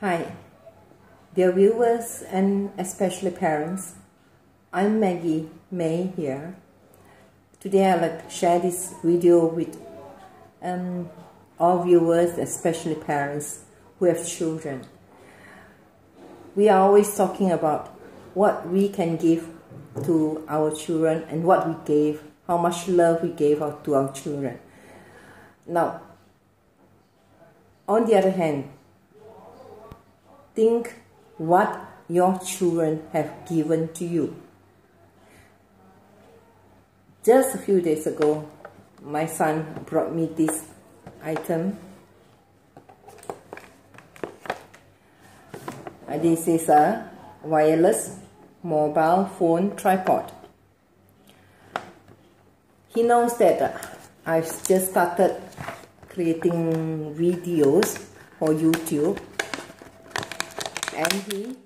Hi, dear viewers and especially parents. I'm Peggy May here. Today I'd like to share this video with um, all viewers, especially parents who have children. We are always talking about what we can give to our children and what we gave, how much love we gave to our children. Now, on the other hand, think what your children have given to you. Just a few days ago, my son brought me this item. Uh, this is a wireless mobile phone tripod. He knows that uh, I've just started creating videos for YouTube and he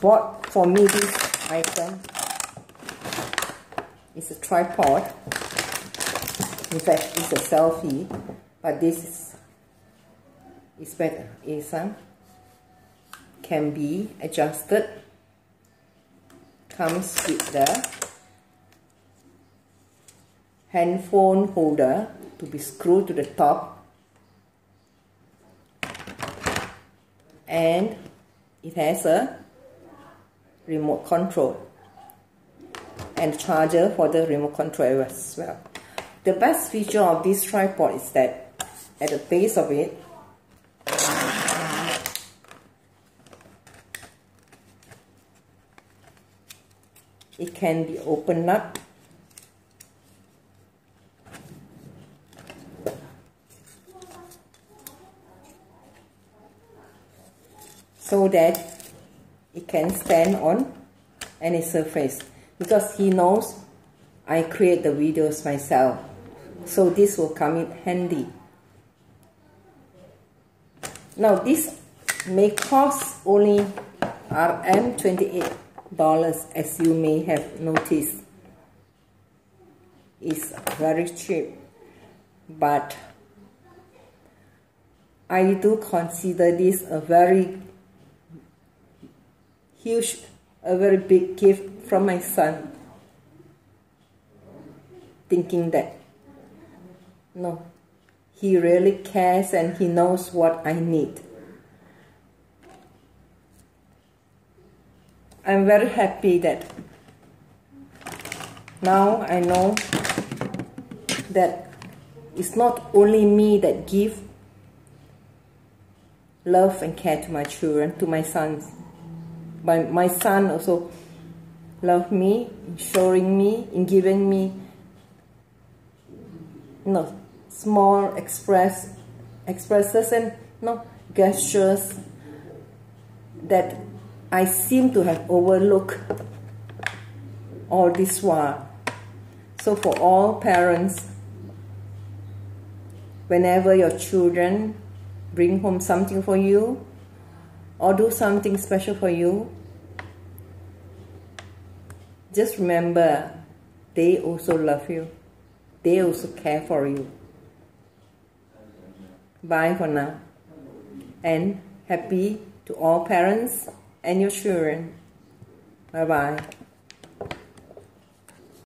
bought for me this item. It's a tripod. In fact, it's a selfie, but this is, is better. Is um, can be adjusted. Comes with the handphone holder to be screwed to the top and it has a remote control and charger for the remote control as well. The best feature of this tripod is that at the base of it it can be opened up so that it can stand on any surface. Because he knows I create the videos myself. So this will come in handy. Now this may cost only RM 28 dollars as you may have noticed. It's very cheap. But I do consider this a very huge, a very big gift from my son. Thinking that, no, he really cares and he knows what I need. I'm very happy that now I know that it's not only me that give love and care to my children, to my sons, my, my son also loved me, showing me, in giving me you know, small express expresses and you know, gestures that I seem to have overlooked all this while. So for all parents, whenever your children bring home something for you or do something special for you, just remember they also love you. They also care for you. Bye for now. And happy to all parents and your children. Bye bye.